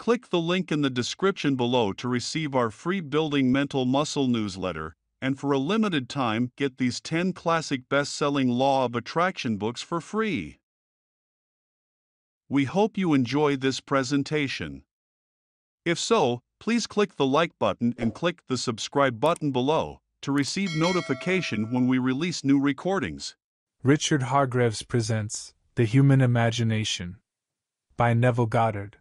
Click the link in the description below to receive our free Building Mental Muscle newsletter, and for a limited time, get these 10 classic best selling Law of Attraction books for free. We hope you enjoy this presentation. If so, please click the like button and click the subscribe button below to receive notification when we release new recordings. Richard Hargreaves presents The Human Imagination by Neville Goddard.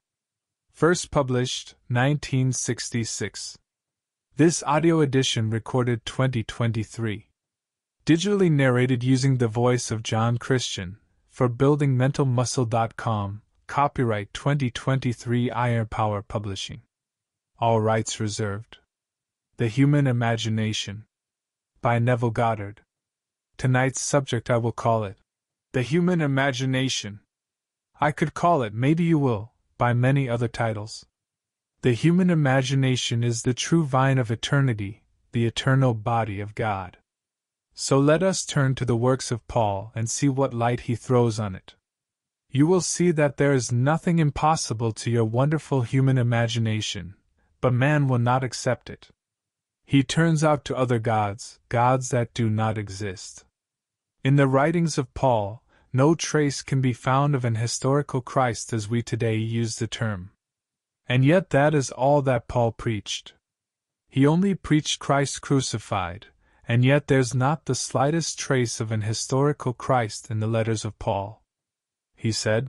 First published 1966. This audio edition recorded 2023. Digitally narrated using the voice of John Christian for buildingmentalmuscle.com. Copyright 2023 Iron Power Publishing. All rights reserved. The Human Imagination by Neville Goddard. Tonight's subject I will call it The Human Imagination. I could call it, maybe you will, by many other titles. The human imagination is the true vine of eternity, the eternal body of God. So let us turn to the works of Paul and see what light he throws on it. You will see that there is nothing impossible to your wonderful human imagination, but man will not accept it. He turns out to other gods, gods that do not exist. In the writings of Paul, no trace can be found of an historical Christ as we today use the term. And yet, that is all that Paul preached. He only preached Christ crucified, and yet there's not the slightest trace of an historical Christ in the letters of Paul. He said,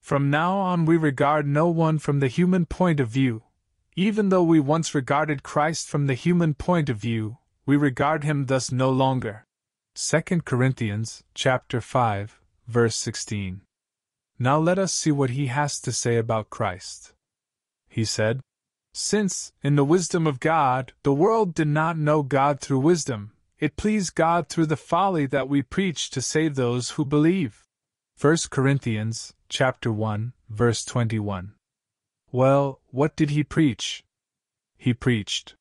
From now on, we regard no one from the human point of view. Even though we once regarded Christ from the human point of view, we regard him thus no longer. 2 Corinthians chapter 5 verse 16. Now let us see what he has to say about Christ. He said, Since, in the wisdom of God, the world did not know God through wisdom, it pleased God through the folly that we preach to save those who believe. 1 Corinthians chapter 1 verse 21. Well, what did he preach? He preached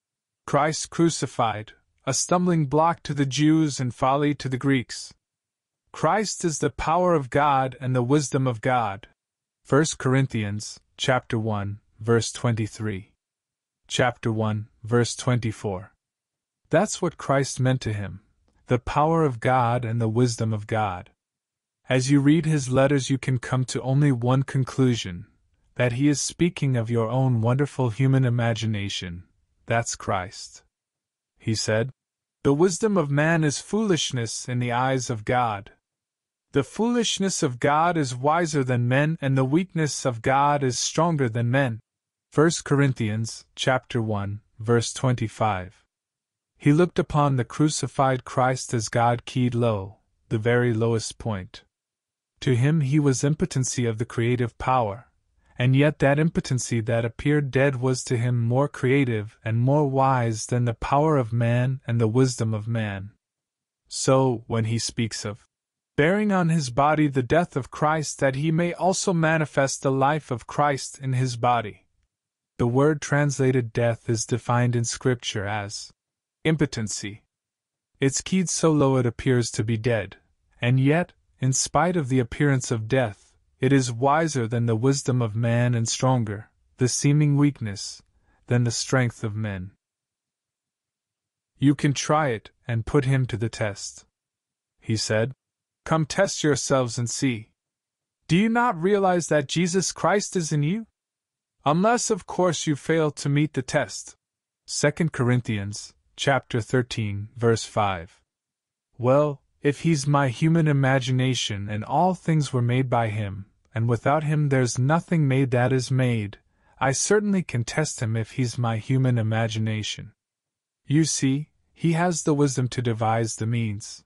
Christ crucified, a stumbling block to the Jews and folly to the Greeks. Christ is the power of God and the wisdom of God. 1 Corinthians chapter 1 verse 23. Chapter 1 verse 24. That's what Christ meant to him, the power of God and the wisdom of God. As you read his letters you can come to only one conclusion, that he is speaking of your own wonderful human imagination, that's Christ. He said, the wisdom of man is foolishness in the eyes of God. The foolishness of God is wiser than men, and the weakness of God is stronger than men. 1 Corinthians chapter 1, verse 25. He looked upon the crucified Christ as God keyed low, the very lowest point. To him he was impotency of the creative power, and yet that impotency that appeared dead was to him more creative and more wise than the power of man and the wisdom of man. So, when he speaks of bearing on his body the death of Christ that he may also manifest the life of Christ in his body, the word translated death is defined in Scripture as impotency. It's keyed so low it appears to be dead, and yet, in spite of the appearance of death, it is wiser than the wisdom of man and stronger, the seeming weakness, than the strength of men. You can try it and put him to the test. He said, Come test yourselves and see. Do you not realize that Jesus Christ is in you? Unless, of course, you fail to meet the test. 2 Corinthians chapter 13, verse 5. Well, if he's my human imagination and all things were made by him, and without him there's nothing made that is made, I certainly can test him if he's my human imagination. You see, he has the wisdom to devise the means.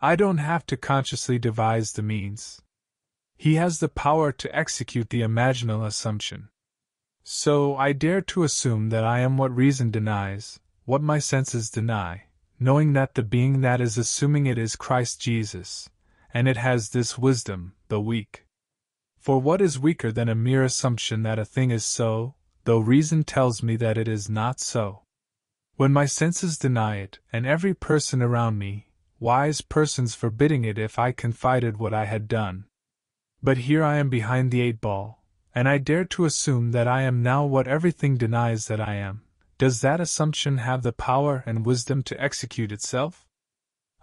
I don't have to consciously devise the means. He has the power to execute the imaginal assumption. So I dare to assume that I am what reason denies, what my senses deny, knowing that the being that is assuming it is Christ Jesus, and it has this wisdom, though weak. For what is weaker than a mere assumption that a thing is so, though reason tells me that it is not so? When my senses deny it, and every person around me, wise persons forbidding it if I confided what I had done. But here I am behind the eight ball, and I dare to assume that I am now what everything denies that I am, does that assumption have the power and wisdom to execute itself?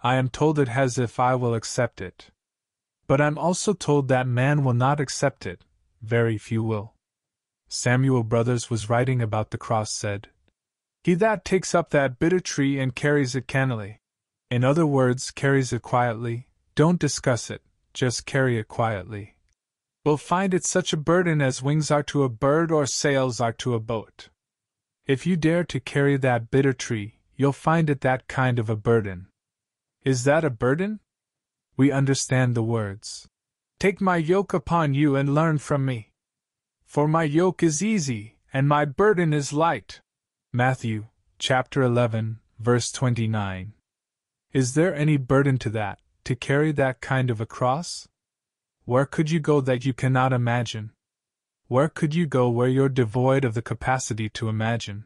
I am told it has if I will accept it. But I'm also told that man will not accept it, very few will. Samuel Brothers was writing about the cross said, He that takes up that bitter tree and carries it cannily. In other words, carries it quietly, don't discuss it, just carry it quietly. We'll find it such a burden as wings are to a bird or sails are to a boat. If you dare to carry that bitter tree, you'll find it that kind of a burden. Is that a burden? We understand the words. Take my yoke upon you and learn from me. For my yoke is easy, and my burden is light. Matthew, chapter 11, verse 29. Is there any burden to that, to carry that kind of a cross? Where could you go that you cannot imagine? Where could you go where you're devoid of the capacity to imagine?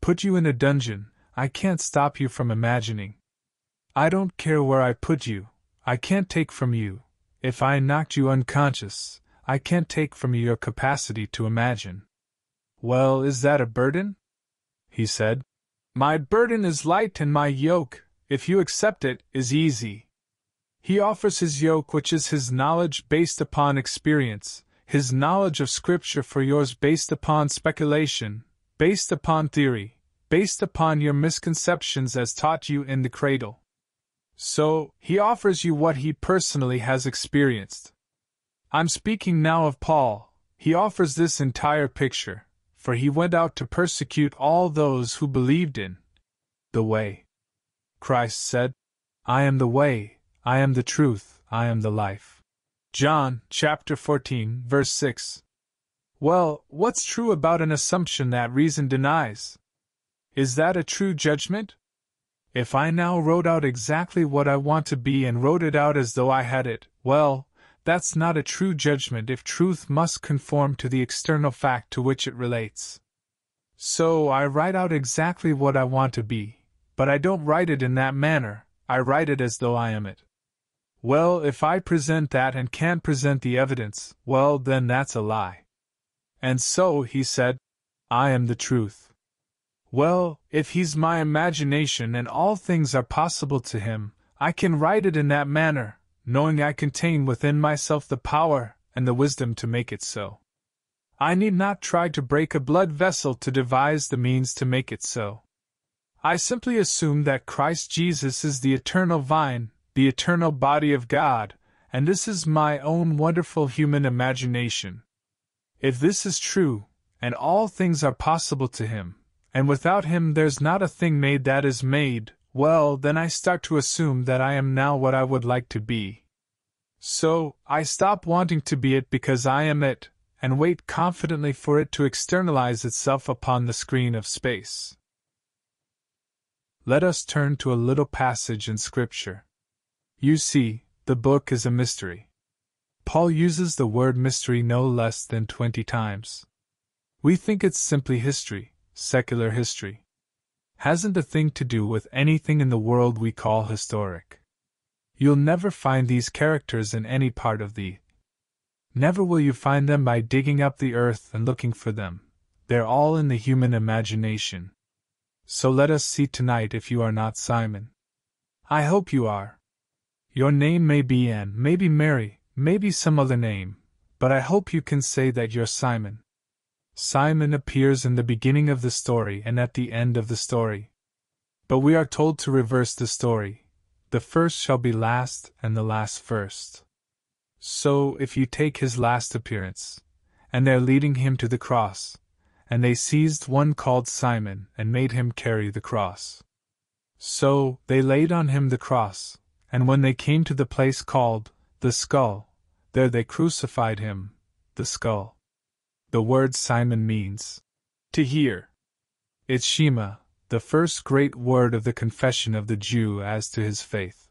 Put you in a dungeon, I can't stop you from imagining. I don't care where I put you, I can't take from you. If I knocked you unconscious, I can't take from you your capacity to imagine. Well, is that a burden? He said. My burden is light and my yoke, if you accept it, is easy. He offers his yoke, which is his knowledge based upon experience, his knowledge of Scripture for yours based upon speculation, based upon theory, based upon your misconceptions as taught you in the cradle. So, he offers you what he personally has experienced. I'm speaking now of Paul. He offers this entire picture, for he went out to persecute all those who believed in the way. Christ said, I am the way, I am the truth, I am the life. John chapter 14, verse 6. Well, what's true about an assumption that reason denies? Is that a true judgment? If I now wrote out exactly what I want to be and wrote it out as though I had it, well, that's not a true judgment if truth must conform to the external fact to which it relates. So I write out exactly what I want to be, but I don't write it in that manner, I write it as though I am it. Well, if I present that and can't present the evidence, well, then that's a lie. And so, he said, I am the truth. Well, if he's my imagination and all things are possible to him, I can write it in that manner, knowing I contain within myself the power and the wisdom to make it so. I need not try to break a blood vessel to devise the means to make it so. I simply assume that Christ Jesus is the eternal vine, the eternal body of God, and this is my own wonderful human imagination. If this is true, and all things are possible to him, and without him there's not a thing made that is made, well, then I start to assume that I am now what I would like to be. So, I stop wanting to be it because I am it, and wait confidently for it to externalize itself upon the screen of space. Let us turn to a little passage in Scripture. You see, the book is a mystery. Paul uses the word mystery no less than twenty times. We think it's simply history, secular history. Hasn't a thing to do with anything in the world we call historic. You'll never find these characters in any part of the. Never will you find them by digging up the earth and looking for them. They're all in the human imagination. So let us see tonight if you are not Simon. I hope you are. Your name may be Anne, maybe Mary, maybe some other name, but I hope you can say that you're Simon. Simon appears in the beginning of the story and at the end of the story. But we are told to reverse the story the first shall be last, and the last first. So, if you take his last appearance, and they're leading him to the cross, and they seized one called Simon and made him carry the cross. So, they laid on him the cross, and when they came to the place called the skull, there they crucified him, the skull. The word Simon means to hear. It's Shema, the first great word of the confession of the Jew as to his faith.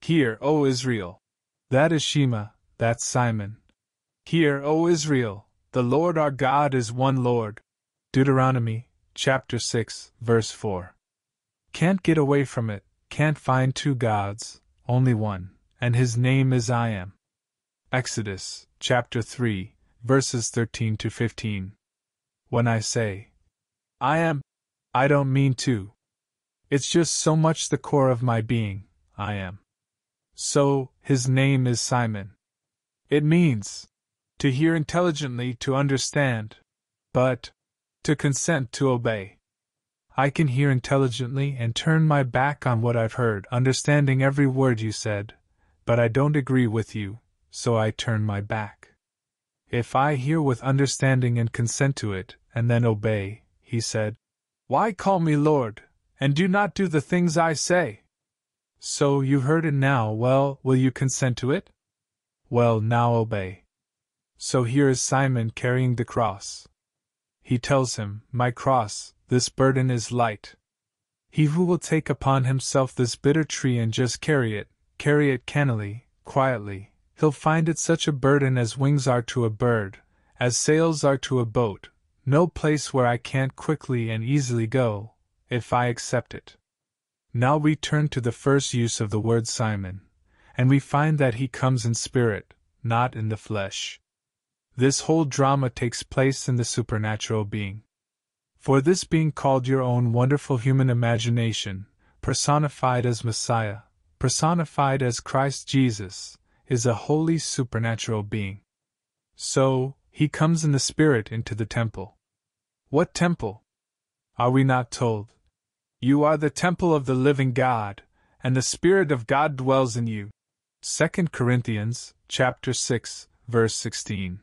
Hear, O Israel! That is Shema, that's Simon. Hear, O Israel! The Lord our God is one Lord. Deuteronomy, chapter 6, verse 4. Can't get away from it, can't find two gods, only one, and his name is I am. Exodus, chapter 3, verses 13 to 15. When I say, I am, I don't mean to. It's just so much the core of my being, I am. So, his name is Simon. It means to hear intelligently, to understand, but to consent to obey. I can hear intelligently and turn my back on what I've heard, understanding every word you said, but I don't agree with you, so I turn my back. If I hear with understanding and consent to it, and then obey, he said, Why call me Lord, and do not do the things I say? So you've heard it now, well, will you consent to it? Well, now obey. So here is Simon carrying the cross. He tells him, My cross, this burden is light. He who will take upon himself this bitter tree and just carry it, carry it cannily, quietly, he'll find it such a burden as wings are to a bird, as sails are to a boat, no place where I can't quickly and easily go, if I accept it. Now we turn to the first use of the word Simon, and we find that he comes in spirit, not in the flesh. This whole drama takes place in the supernatural being. For this being called your own wonderful human imagination, personified as Messiah, personified as Christ Jesus, is a holy supernatural being. So, he comes in the Spirit into the temple. What temple? Are we not told? You are the temple of the living God, and the Spirit of God dwells in you. 2 Corinthians chapter 6, verse 16.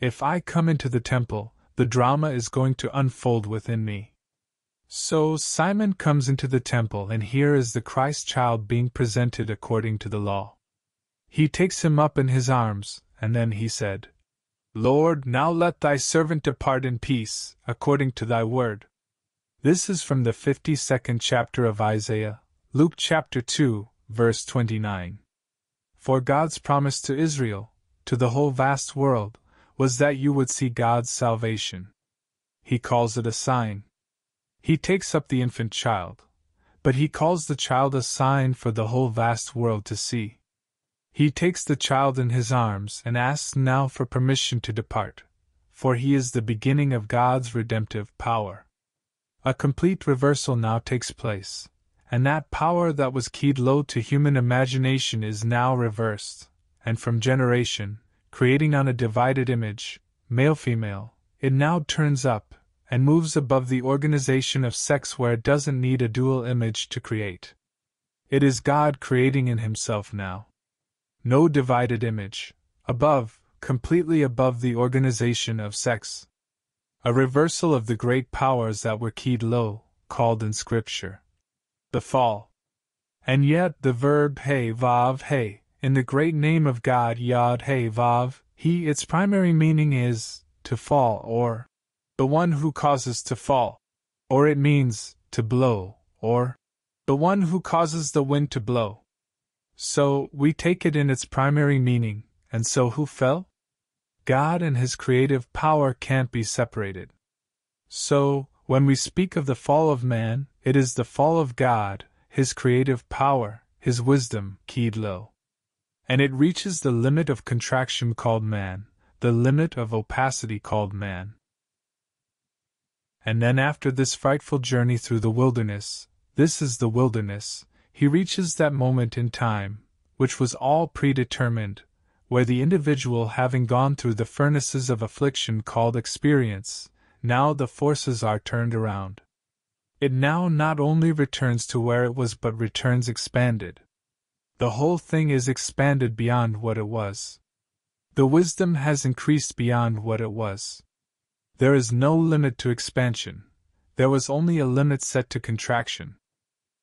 If I come into the temple, the drama is going to unfold within me. So Simon comes into the temple, and here is the Christ child being presented according to the law. He takes him up in his arms, and then he said, Lord, now let thy servant depart in peace, according to thy word. This is from the 52nd chapter of Isaiah, Luke chapter 2, verse 29. For God's promise to Israel, to the whole vast world, was that you would see God's salvation. He calls it a sign. He takes up the infant child, but he calls the child a sign for the whole vast world to see. He takes the child in his arms and asks now for permission to depart, for he is the beginning of God's redemptive power. A complete reversal now takes place, and that power that was keyed low to human imagination is now reversed, and from generation, creating on a divided image, male female, it now turns up and moves above the organization of sex where it doesn't need a dual image to create. It is God creating in Himself now. No divided image, above, completely above the organization of sex. A reversal of the great powers that were keyed low, called in Scripture the fall. And yet the verb hey vav hey, in the great name of God Yod hey vav, he its primary meaning is to fall or the one who causes to fall. Or it means, to blow, or the one who causes the wind to blow. So, we take it in its primary meaning, and so who fell? God and His creative power can't be separated. So, when we speak of the fall of man, it is the fall of God, His creative power, His wisdom, keyed low. And it reaches the limit of contraction called man, the limit of opacity called man. And then, after this frightful journey through the wilderness, this is the wilderness, he reaches that moment in time, which was all predetermined, where the individual, having gone through the furnaces of affliction called experience, now the forces are turned around. It now not only returns to where it was but returns expanded. The whole thing is expanded beyond what it was. The wisdom has increased beyond what it was. There is no limit to expansion. There was only a limit set to contraction.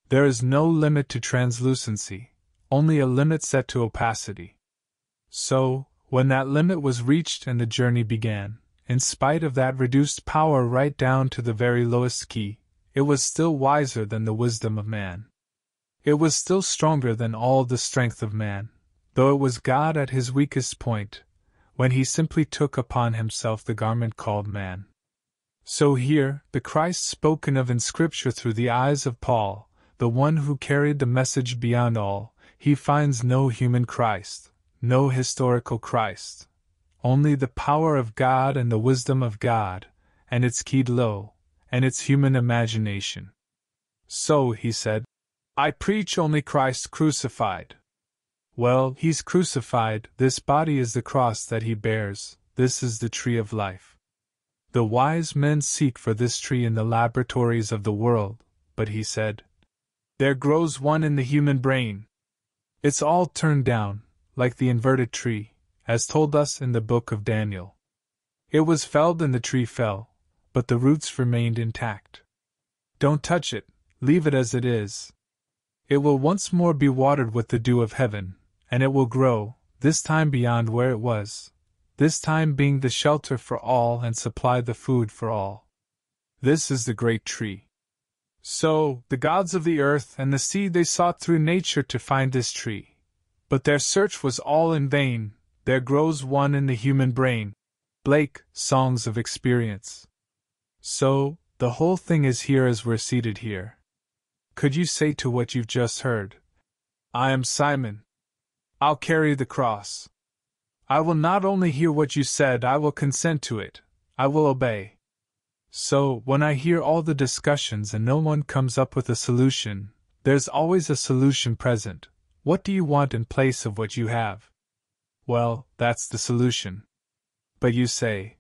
There is no limit to translucency, only a limit set to opacity. So, when that limit was reached and the journey began, in spite of that reduced power right down to the very lowest key, it was still wiser than the wisdom of man. It was still stronger than all the strength of man, though it was God at his weakest point, when he simply took upon himself the garment called man. So here, the Christ spoken of in Scripture through the eyes of Paul, the one who carried the message beyond all, he finds no human Christ, no historical Christ, only the power of God and the wisdom of God, and its keyed low, and its human imagination. So, he said, I preach only Christ crucified. Well, he's crucified, this body is the cross that he bears, this is the tree of life. The wise men seek for this tree in the laboratories of the world, but he said, There grows one in the human brain. It's all turned down, like the inverted tree, as told us in the book of Daniel. It was felled and the tree fell, but the roots remained intact. Don't touch it, leave it as it is. It will once more be watered with the dew of heaven, and it will grow, this time beyond where it was, this time being the shelter for all and supply the food for all. This is the great tree. So, the gods of the earth and the sea they sought through nature to find this tree. But their search was all in vain, there grows one in the human brain. Blake, Songs of Experience. So, the whole thing is here as we're seated here. Could you say to what you've just heard, I am Simon. I'll carry the cross. I will not only hear what you said, I will consent to it, I will obey. So, when I hear all the discussions and no one comes up with a solution, there's always a solution present. What do you want in place of what you have? Well, that's the solution. But you say,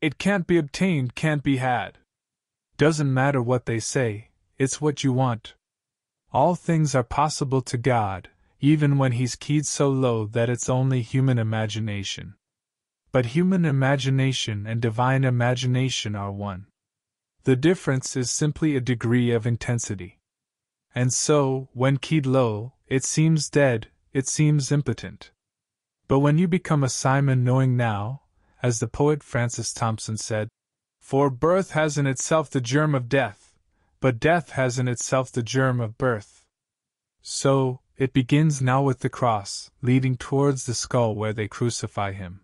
it can't be obtained, can't be had. Doesn't matter what they say, it's what you want. All things are possible to God, even when he's keyed so low that it's only human imagination. But human imagination and divine imagination are one. The difference is simply a degree of intensity. And so, when keyed low, it seems dead, it seems impotent. But when you become a Simon knowing now, as the poet Francis Thompson said, For birth has in itself the germ of death, but death has in itself the germ of birth. So, it begins now with the cross, leading towards the skull where they crucify him.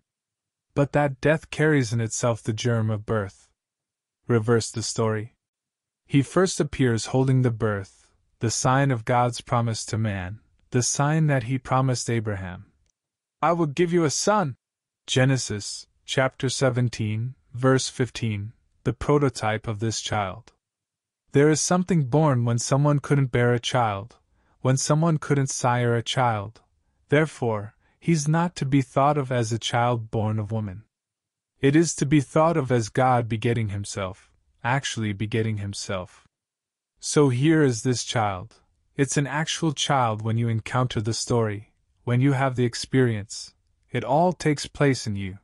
But that death carries in itself the germ of birth. Reverse the story. He first appears holding the birth, the sign of God's promise to man, the sign that he promised Abraham. I will give you a son. Genesis chapter 17, verse 15, the prototype of this child. There is something born when someone couldn't bear a child, when someone couldn't sire a child. Therefore, he's not to be thought of as a child born of woman. It is to be thought of as God begetting himself, actually begetting himself. So here is this child. It's an actual child when you encounter the story, when you have the experience. It all takes place in you.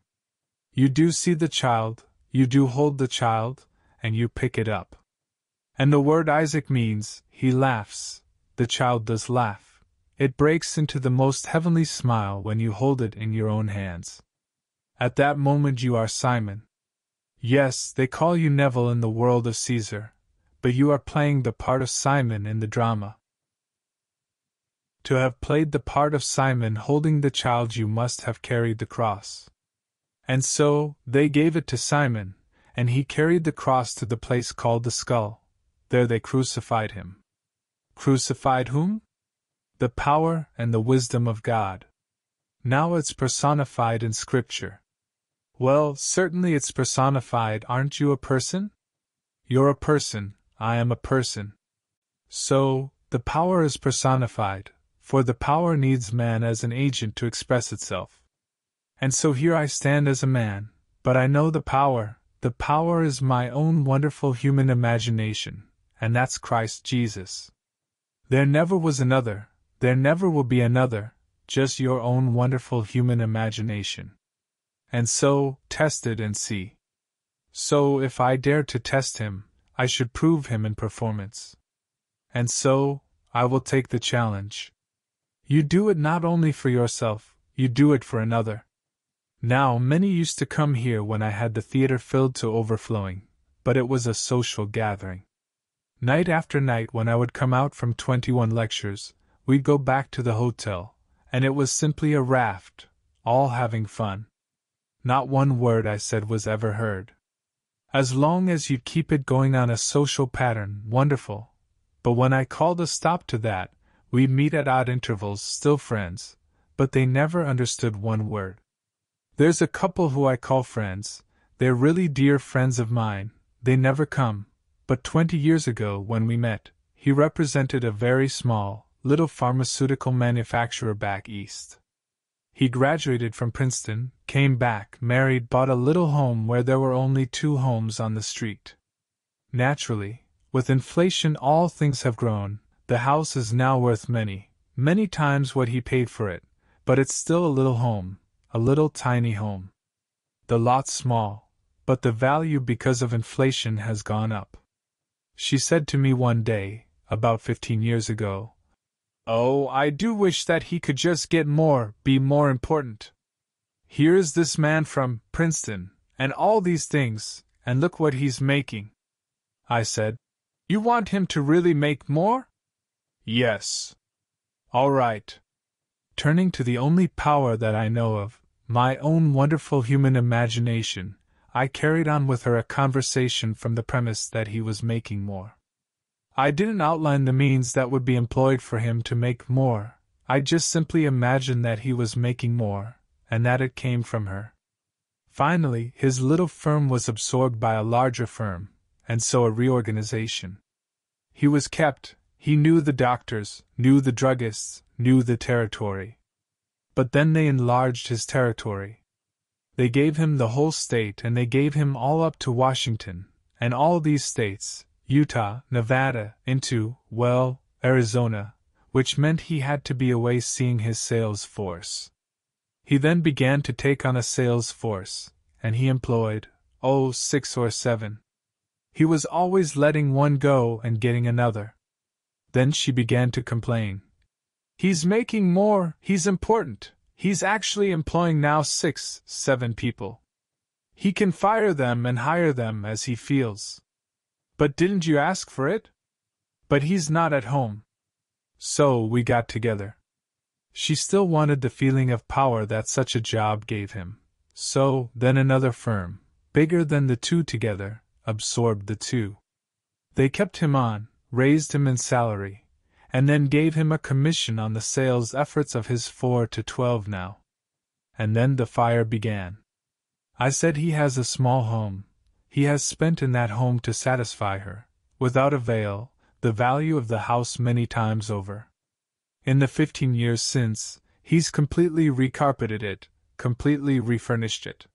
You do see the child, you do hold the child, and you pick it up. And the word Isaac means, he laughs, the child does laugh. It breaks into the most heavenly smile when you hold it in your own hands. At that moment you are Simon. Yes, they call you Neville in the world of Caesar, but you are playing the part of Simon in the drama. To have played the part of Simon holding the child, you must have carried the cross. And so, they gave it to Simon, and he carried the cross to the place called the skull. There they crucified him. Crucified whom? The power and the wisdom of God. Now it's personified in Scripture. Well, certainly it's personified, aren't you a person? You're a person, I am a person. So, the power is personified, for the power needs man as an agent to express itself. And so here I stand as a man, but I know the power, the power is my own wonderful human imagination, and that's Christ Jesus. There never was another, there never will be another, just your own wonderful human imagination. And so, test it and see. So, if I dare to test him, I should prove him in performance. And so, I will take the challenge. You do it not only for yourself, you do it for another. Now, many used to come here when I had the theater filled to overflowing, but it was a social gathering. Night after night, when I would come out from 21 lectures, we'd go back to the hotel, and it was simply a raft, all having fun. Not one word I said was ever heard. As long as you'd keep it going on a social pattern, wonderful. But when I called a stop to that, we'd meet at odd intervals, still friends, but they never understood one word. There's a couple who I call friends, they're really dear friends of mine, they never come, but twenty years ago, when we met, he represented a very small, little pharmaceutical manufacturer back east. He graduated from Princeton, came back, married, bought a little home where there were only two homes on the street. Naturally, with inflation, all things have grown. The house is now worth many, many times what he paid for it, but it's still a little home, a little tiny home. The lot's small, but the value because of inflation has gone up. She said to me one day, about fifteen years ago, Oh, I do wish that he could just get more, be more important. Here is this man from Princeton, and all these things, and look what he's making. I said, You want him to really make more? Yes. All right. Turning to the only power that I know of, my own wonderful human imagination, I carried on with her a conversation from the premise that he was making more. I didn't outline the means that would be employed for him to make more, I just simply imagined that he was making more, and that it came from her. Finally, his little firm was absorbed by a larger firm, and so a reorganization. He was kept, he knew the doctors, knew the druggists, knew the territory. But then they enlarged his territory, they gave him the whole state and they gave him all up to Washington, and all these states, Utah, Nevada, into, well, Arizona, which meant he had to be away seeing his sales force. He then began to take on a sales force, and he employed, oh, six or seven. He was always letting one go and getting another. Then she began to complain. He's making more, he's important, He's actually employing now six, seven people. He can fire them and hire them as he feels. But didn't you ask for it? But he's not at home. So we got together. She still wanted the feeling of power that such a job gave him. So, then another firm, bigger than the two together, absorbed the two. They kept him on, raised him in salary, and then gave him a commission on the sales efforts of his 4 to 12 now. And then the fire began. I said he has a small home. He has spent in that home to satisfy her, without avail, the value of the house many times over. In the fifteen years since, he's completely recarpeted it, completely refurnished it.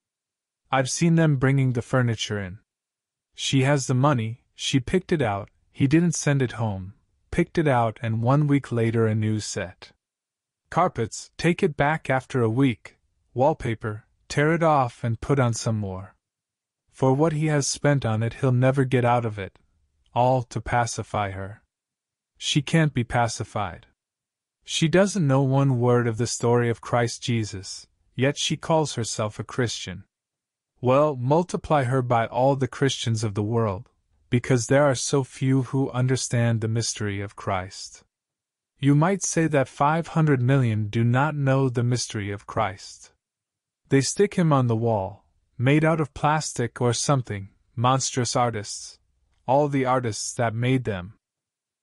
I've seen them bringing the furniture in. She has the money, she picked it out, he didn't send it home, picked it out, and one week later a new set. Carpets, take it back after a week. Wallpaper, tear it off and put on some more. For what he has spent on it, he'll never get out of it. All to pacify her. She can't be pacified. She doesn't know one word of the story of Christ Jesus, yet she calls herself a Christian. Well, multiply her by all the Christians of the world, because there are so few who understand the mystery of Christ. You might say that 500 million do not know the mystery of Christ. They stick him on the wall, made out of plastic or something, monstrous artists, all the artists that made them.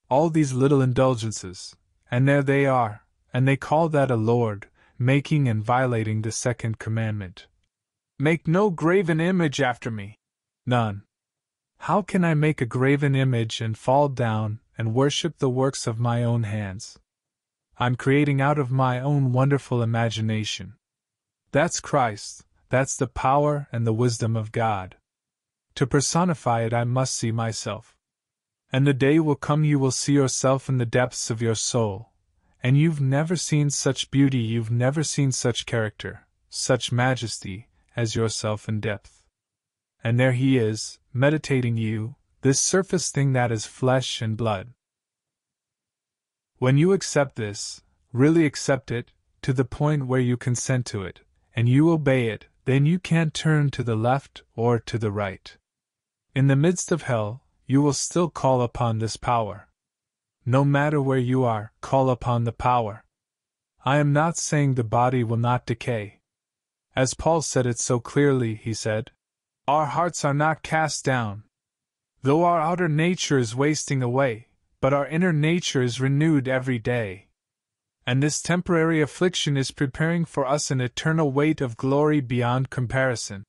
All these little indulgences, and there they are, and they call that a lord, making and violating the second commandment. Make no graven image after me. None. How can I make a graven image and fall down and worship the works of my own hands? I'm creating out of my own wonderful imagination. That's Christ, that's the power and the wisdom of God. To personify it, I must see myself. And the day will come you will see yourself in the depths of your soul. And you've never seen such beauty, you've never seen such character, such majesty, as yourself in depth. And there he is, meditating you, this surface thing that is flesh and blood. When you accept this, really accept it, to the point where you consent to it, and you obey it, then you can't turn to the left or to the right. In the midst of hell, you will still call upon this power. No matter where you are, call upon the power. I am not saying the body will not decay. As Paul said it so clearly, he said, our hearts are not cast down. Though our outer nature is wasting away, but our inner nature is renewed every day. And this temporary affliction is preparing for us an eternal weight of glory beyond comparison.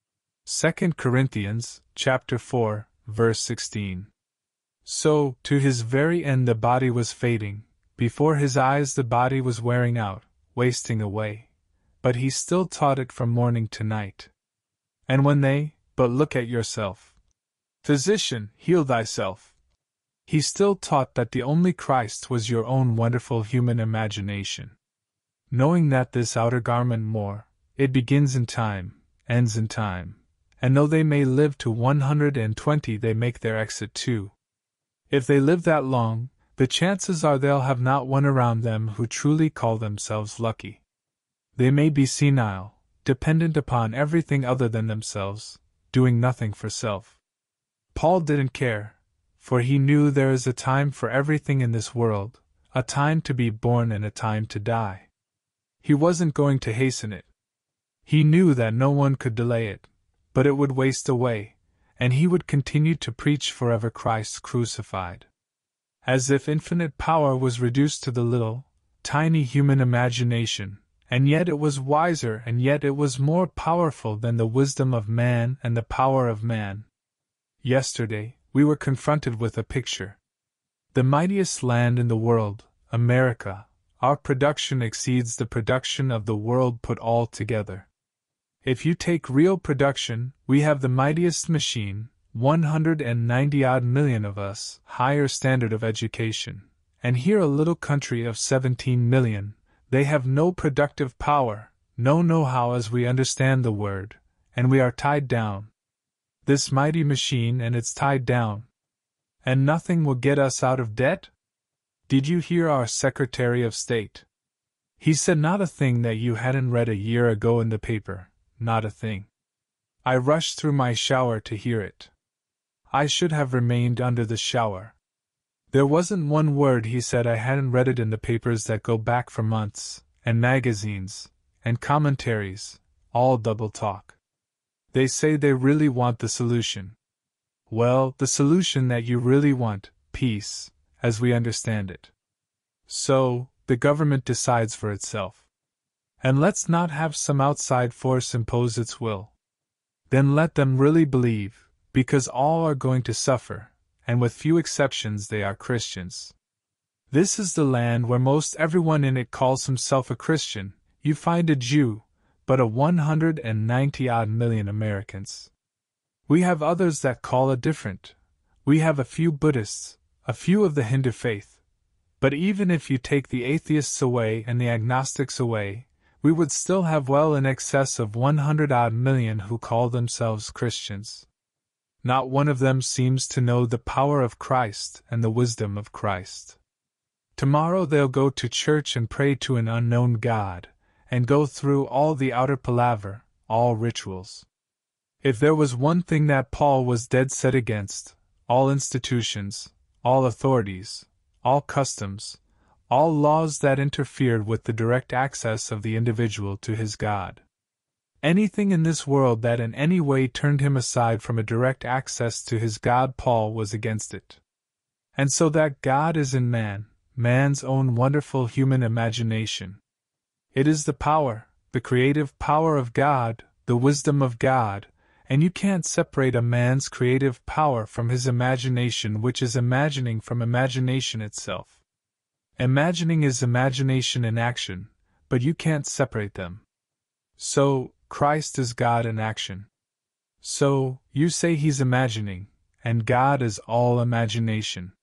2 Corinthians chapter 4, verse 16. So, to his very end the body was fading, before his eyes the body was wearing out, wasting away. But he still taught it from morning to night. And when they, but look at yourself. Physician, heal thyself. He still taught that the only Christ was your own wonderful human imagination. Knowing that this outer garment more, it begins in time, ends in time, and though they may live to one hundred and twenty, they make their exit too. If they live that long, the chances are they'll have not one around them who truly call themselves lucky. They may be senile, dependent upon everything other than themselves, doing nothing for self. Paul didn't care, for he knew there is a time for everything in this world, a time to be born and a time to die. He wasn't going to hasten it. He knew that no one could delay it, but it would waste away, and he would continue to preach forever Christ crucified. As if infinite power was reduced to the little, tiny human imagination, and yet it was wiser and yet it was more powerful than the wisdom of man and the power of man. Yesterday, we were confronted with a picture. The mightiest land in the world, America, our production exceeds the production of the world put all together. If you take real production, we have the mightiest machine, 190 odd million of us, higher standard of education, and here a little country of 17 million, they have no productive power, no know how as we understand the word, and we are tied down. This mighty machine and it's tied down. And nothing will get us out of debt? Did you hear our Secretary of State? He said not a thing that you hadn't read a year ago in the paper not a thing. I rushed through my shower to hear it. I should have remained under the shower. There wasn't one word he said I hadn't read it in the papers that go back for months, and magazines, and commentaries, all double talk. They say they really want the solution. Well, the solution that you really want, peace, as we understand it. So, the government decides for itself. And let's not have some outside force impose its will. Then let them really believe, because all are going to suffer, and with few exceptions they are Christians. This is the land where most everyone in it calls himself a Christian. You find a Jew, but a 190 odd million Americans. We have others that call a different. We have a few Buddhists, a few of the Hindu faith. But even if you take the atheists away and the agnostics away, we would still have well in excess of 100 odd million who call themselves Christians. Not one of them seems to know the power of Christ and the wisdom of Christ. Tomorrow they'll go to church and pray to an unknown God, and go through all the outer palaver, all rituals. If there was one thing that Paul was dead set against, all institutions, all authorities, all customs, all laws that interfered with the direct access of the individual to his God. Anything in this world that in any way turned him aside from a direct access to his God, Paul was against it. And so that God is in man, man's own wonderful human imagination. It is the power, the creative power of God, the wisdom of God, and you can't separate a man's creative power from his imagination, which is imagining from imagination itself. Imagining is imagination in action, but you can't separate them. So, Christ is God in action. So, you say he's imagining, and God is all imagination.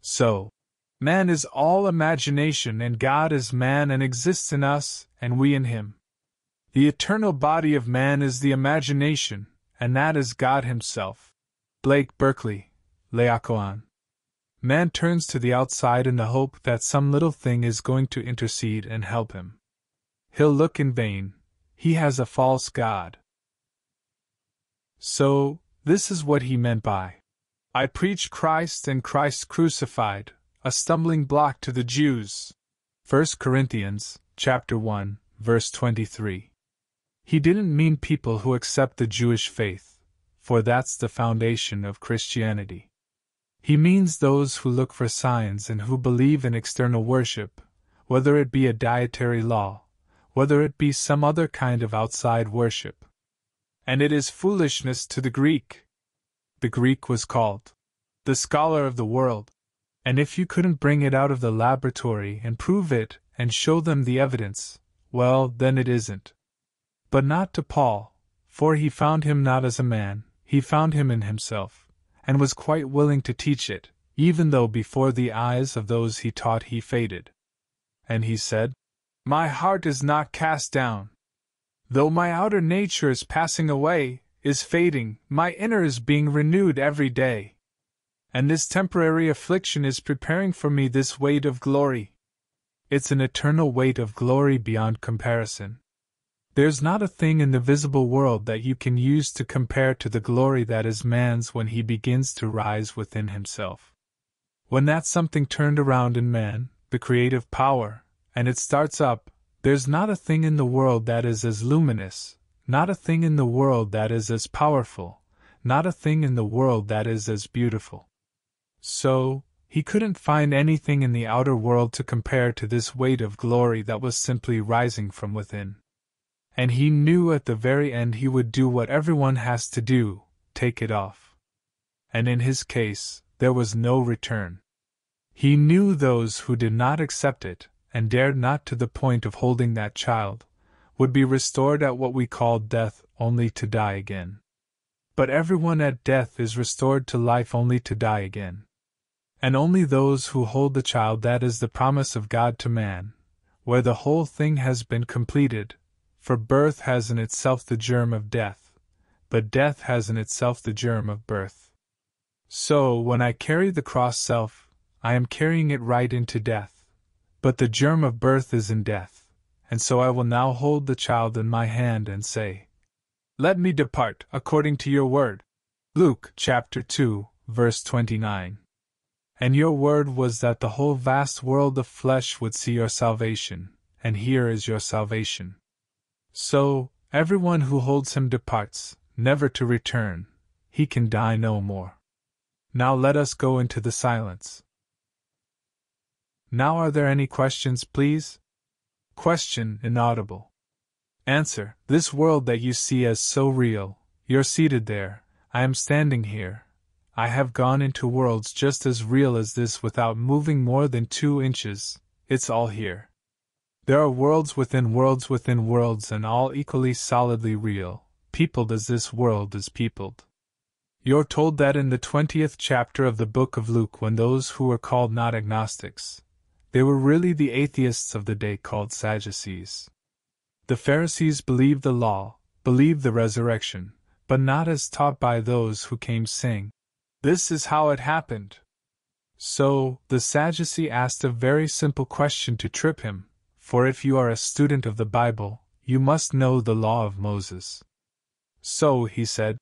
So, man is all imagination, and God is man and exists in us, and we in him. The eternal body of man is the imagination, and that is God Himself. Blake Berkeley, Laocoon. Man turns to the outside in the hope that some little thing is going to intercede and help him. He'll look in vain, he has a false God. So, this is what he meant by I preach Christ and Christ crucified, a stumbling block to the Jews. 1 Corinthians chapter 1, verse 23. He didn't mean people who accept the Jewish faith, for that's the foundation of Christianity. He means those who look for signs and who believe in external worship, whether it be a dietary law, whether it be some other kind of outside worship. And it is foolishness to the Greek. The Greek was called the scholar of the world, and if you couldn't bring it out of the laboratory and prove it and show them the evidence, well, then it isn't. But not to Paul, for he found him not as a man, he found him in himself, and was quite willing to teach it, even though before the eyes of those he taught he faded. And he said, My heart is not cast down. Though my outer nature is passing away, is fading, my inner is being renewed every day. And this temporary affliction is preparing for me this weight of glory. It's an eternal weight of glory beyond comparison. There's not a thing in the visible world that you can use to compare to the glory that is man's when he begins to rise within himself. When that something turned around in man, the creative power, and it starts up, there's not a thing in the world that is as luminous, not a thing in the world that is as powerful, not a thing in the world that is as beautiful. So, he couldn't find anything in the outer world to compare to this weight of glory that was simply rising from within. And he knew at the very end he would do what everyone has to do take it off. And in his case, there was no return. He knew those who did not accept it, and dared not to the point of holding that child, would be restored at what we call death only to die again. But everyone at death is restored to life only to die again. And only those who hold the child that is the promise of God to man, where the whole thing has been completed, for birth has in itself the germ of death, but death has in itself the germ of birth. So, when I carry the cross self, I am carrying it right into death. But the germ of birth is in death, and so I will now hold the child in my hand and say, Let me depart according to your word. Luke chapter 2, verse 29. And your word was that the whole vast world of flesh would see your salvation, and here is your salvation. So, everyone who holds him departs, never to return, he can die no more. Now let us go into the silence. Now, are there any questions, please? Question inaudible. Answer This world that you see as so real, you're seated there, I am standing here. I have gone into worlds just as real as this without moving more than two inches, it's all here. There are worlds within worlds within worlds, and all equally solidly real, peopled as this world is peopled. You're told that in the twentieth chapter of the book of Luke, when those who were called not agnostics, they were really the atheists of the day called Sadducees. The Pharisees believed the law, believed the resurrection, but not as taught by those who came saying, This is how it happened. So, the Sadducee asked a very simple question to trip him for if you are a student of the Bible, you must know the law of Moses. So, he said,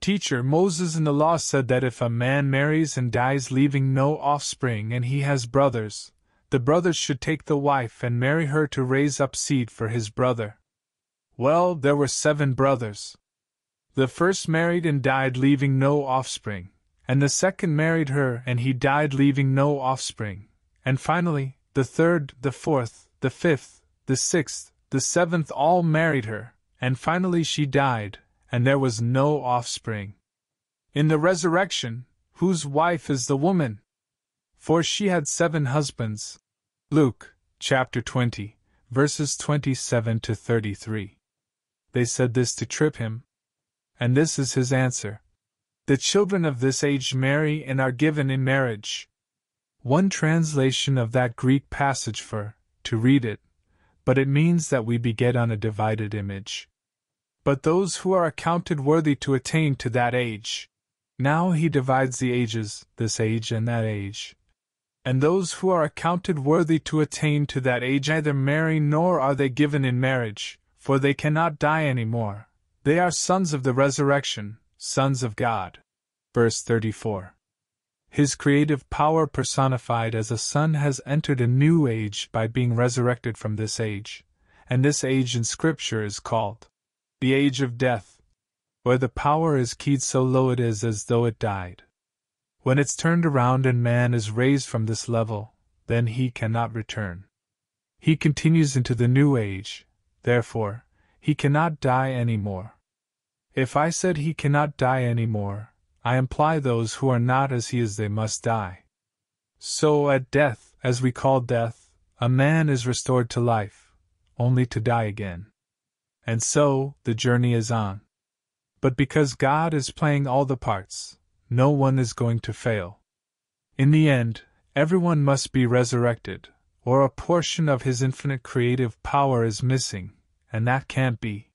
Teacher, Moses in the law said that if a man marries and dies leaving no offspring and he has brothers, the brothers should take the wife and marry her to raise up seed for his brother. Well, there were seven brothers. The first married and died leaving no offspring, and the second married her and he died leaving no offspring, and finally, the third, the fourth, the fifth, the sixth, the seventh all married her, and finally she died, and there was no offspring. In the resurrection, whose wife is the woman? For she had seven husbands. Luke, chapter 20, verses 27 to 33. They said this to trip him. And this is his answer The children of this age marry and are given in marriage. One translation of that Greek passage for to read it, but it means that we beget on a divided image. But those who are accounted worthy to attain to that age. Now he divides the ages, this age and that age. And those who are accounted worthy to attain to that age neither marry nor are they given in marriage, for they cannot die any more. They are sons of the resurrection, sons of God. Verse 34. His creative power personified as a son has entered a new age by being resurrected from this age, and this age in Scripture is called the age of death, where the power is keyed so low it is as though it died. When it's turned around and man is raised from this level, then he cannot return. He continues into the new age, therefore, he cannot die any more. If I said he cannot die any more, I imply those who are not as he is they must die. So at death, as we call death, a man is restored to life, only to die again. And so, the journey is on. But because God is playing all the parts, no one is going to fail. In the end, everyone must be resurrected, or a portion of his infinite creative power is missing, and that can't be.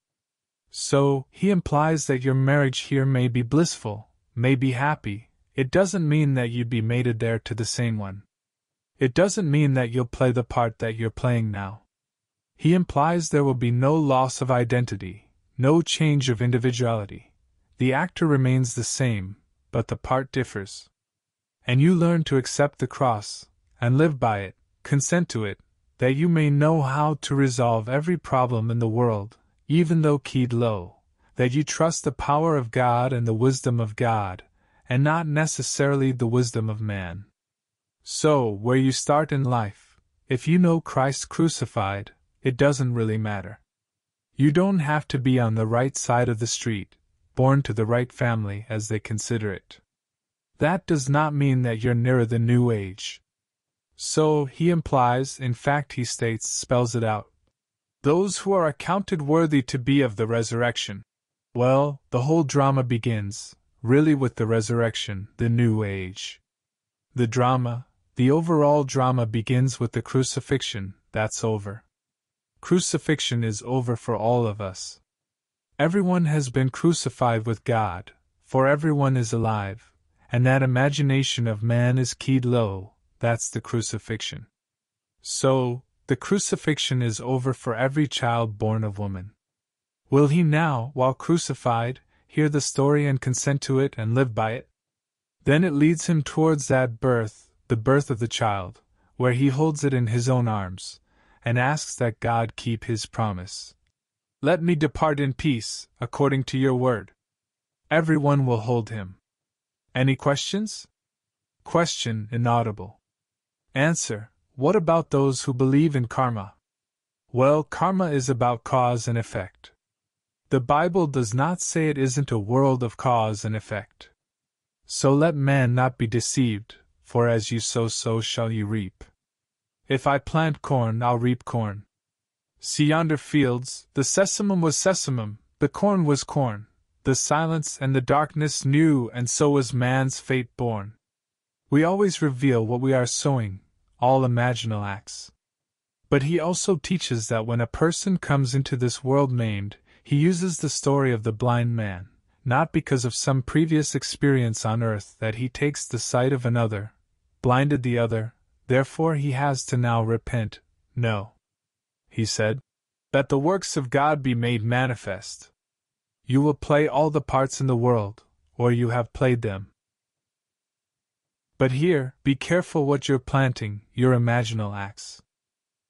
So, he implies that your marriage here may be blissful, may be happy, it doesn't mean that you'd be mated there to the same one. It doesn't mean that you'll play the part that you're playing now. He implies there will be no loss of identity, no change of individuality. The actor remains the same, but the part differs. And you learn to accept the cross, and live by it, consent to it, that you may know how to resolve every problem in the world, even though keyed low, that you trust the power of God and the wisdom of God, and not necessarily the wisdom of man. So, where you start in life, if you know Christ crucified, it doesn't really matter. You don't have to be on the right side of the street, born to the right family as they consider it. That does not mean that you're nearer the new age. So, he implies, in fact, he states, spells it out. Those who are accounted worthy to be of the resurrection. Well, the whole drama begins, really, with the resurrection, the new age. The drama, the overall drama begins with the crucifixion, that's over. Crucifixion is over for all of us. Everyone has been crucified with God, for everyone is alive, and that imagination of man is keyed low, that's the crucifixion. So, the crucifixion is over for every child born of woman. Will he now, while crucified, hear the story and consent to it and live by it? Then it leads him towards that birth, the birth of the child, where he holds it in his own arms, and asks that God keep his promise. Let me depart in peace, according to your word. Everyone will hold him. Any questions? Question inaudible. Answer What about those who believe in karma? Well, karma is about cause and effect. The Bible does not say it isn't a world of cause and effect. So let man not be deceived, for as you sow, so shall you reap. If I plant corn, I'll reap corn. See yonder fields, the sesamum was sesamum, the corn was corn, the silence and the darkness knew, and so was man's fate born. We always reveal what we are sowing, all imaginal acts. But he also teaches that when a person comes into this world maimed, he uses the story of the blind man, not because of some previous experience on earth that he takes the sight of another, blinded the other, Therefore he has to now repent. No. He said, That the works of God be made manifest. You will play all the parts in the world, or you have played them. But here, be careful what you're planting, your imaginal acts.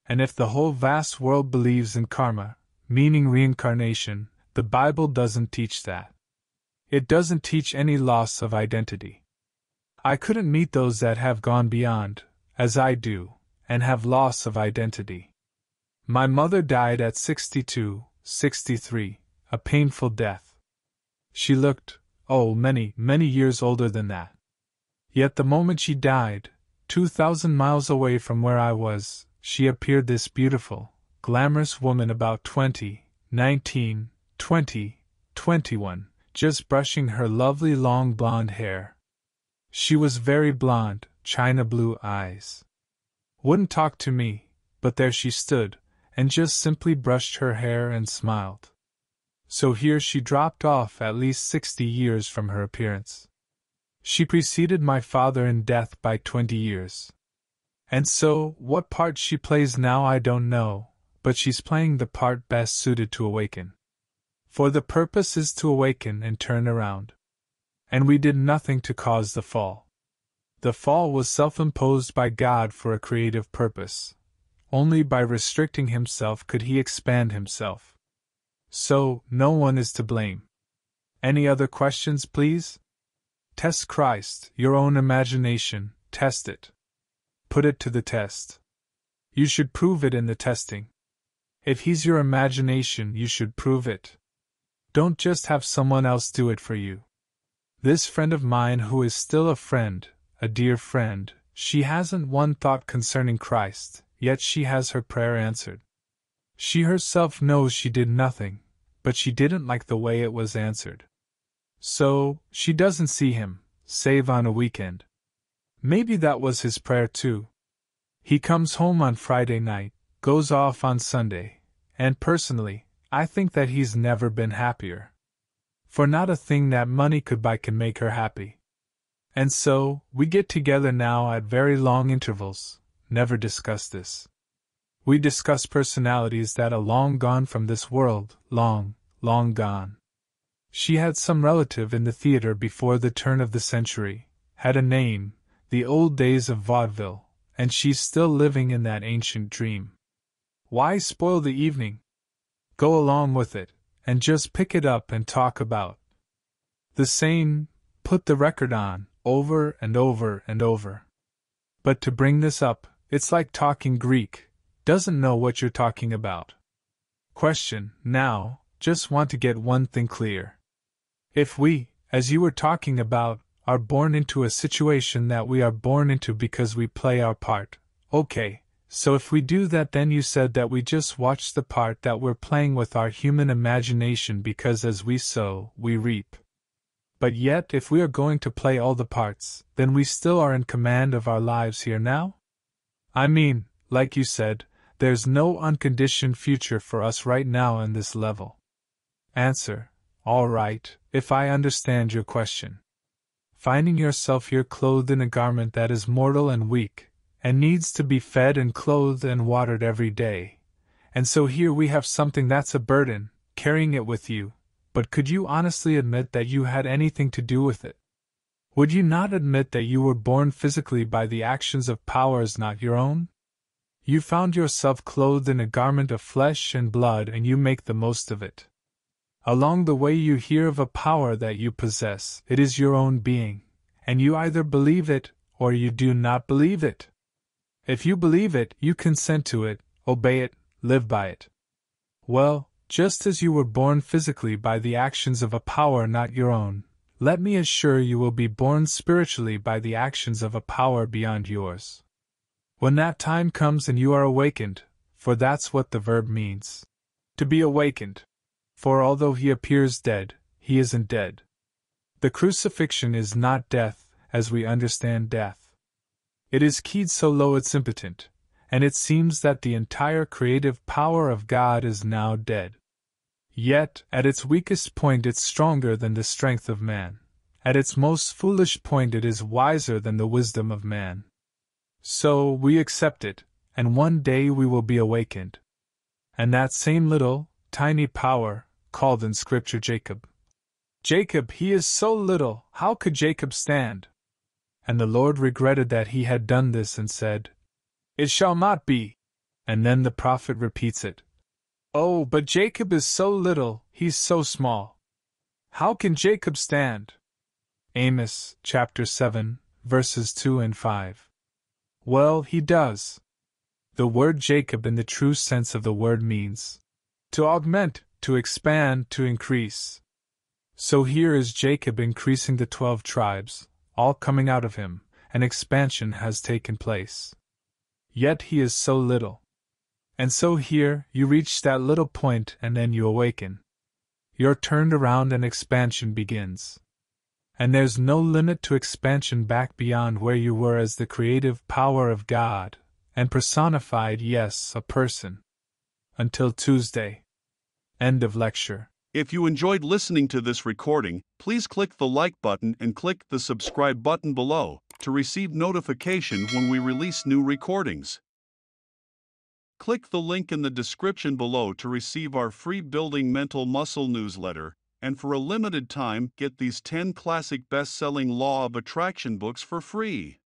And if the whole vast world believes in karma, meaning reincarnation, the Bible doesn't teach that. It doesn't teach any loss of identity. I couldn't meet those that have gone beyond, as I do, and have loss of identity. My mother died at 62, 63, a painful death. She looked, oh, many, many years older than that. Yet the moment she died, 2,000 miles away from where I was, she appeared this beautiful, glamorous woman about 20, 19, 20, 21, just brushing her lovely long blonde hair. She was very blonde, china blue eyes. Wouldn't talk to me, but there she stood, and just simply brushed her hair and smiled. So here she dropped off at least sixty years from her appearance. She preceded my father in death by twenty years. And so, what part she plays now I don't know, but she's playing the part best suited to awaken. For the purpose is to awaken and turn around. And we did nothing to cause the fall. The fall was self imposed by God for a creative purpose. Only by restricting himself could he expand himself. So, no one is to blame. Any other questions, please? Test Christ, your own imagination, test it. Put it to the test. you should prove it in the testing. If he's your imagination, you should prove it. Don't just have someone else do it for you. This friend of mine, who is still a friend, a dear friend, she hasn't one thought concerning Christ, yet she has her prayer answered. She herself knows she did nothing, but she didn't like the way it was answered. So, she doesn't see him, save on a weekend. Maybe that was his prayer too. He comes home on Friday night, goes off on Sunday, and personally, I think that he's never been happier. For not a thing that money could buy can make her happy. And so, we get together now at very long intervals, never discuss this. We discuss personalities that are long gone from this world, long, long gone. She had some relative in the theater before the turn of the century, had a name, the old days of vaudeville, and she's still living in that ancient dream. Why spoil the evening? Go along with it, and just pick it up and talk about the same, put the record on, over and over and over. But to bring this up, it's like talking Greek, doesn't know what you're talking about. Question, now, just want to get one thing clear. If we, as you were talking about, are born into a situation that we are born into because we play our part, okay, so if we do that, then you said that we just watch the part that we're playing with our human imagination because as we sow, we reap. But yet, if we are going to play all the parts, then we still are in command of our lives here now? I mean, like you said, there's no unconditioned future for us right now in this level. Answer All right, if I understand your question. Finding yourself here clothed in a garment that is mortal and weak, and needs to be fed and clothed and watered every day. And so here we have something that's a burden, carrying it with you, but could you honestly admit that you had anything to do with it? Would you not admit that you were born physically by the actions of powers not your own? You found yourself clothed in a garment of flesh and blood and you make the most of it. Along the way, you hear of a power that you possess, it is your own being, and you either believe it or you do not believe it. If you believe it, you consent to it, obey it, live by it. Well, just as you were born physically by the actions of a power not your own, let me assure you will be born spiritually by the actions of a power beyond yours. When that time comes and you are awakened, for that's what the verb means to be awakened. For although he appears dead, he isn't dead. The crucifixion is not death, as we understand death. It is keyed so low it's impotent, and it seems that the entire creative power of God is now dead. Yet, at its weakest point, it's stronger than the strength of man. At its most foolish point, it is wiser than the wisdom of man. So, we accept it, and one day we will be awakened. And that same little, tiny power, called in Scripture Jacob. Jacob, he is so little, how could Jacob stand? And the Lord regretted that he had done this and said, It shall not be. And then the prophet repeats it. Oh, but Jacob is so little, he's so small. How can Jacob stand? Amos chapter 7, verses 2 and 5. Well, he does. The word Jacob in the true sense of the word means to augment, to expand, to increase. So here is Jacob increasing the twelve tribes, all coming out of him, an expansion has taken place. Yet he is so little. And so here, you reach that little point and then you awaken. You're turned around and expansion begins. And there's no limit to expansion back beyond where you were as the creative power of God, and personified, yes, a person. Until Tuesday. End of lecture. If you enjoyed listening to this recording, please click the like button and click the subscribe button below to receive notification when we release new recordings. Click the link in the description below to receive our free Building Mental Muscle newsletter, and for a limited time, get these 10 classic best selling Law of Attraction books for free.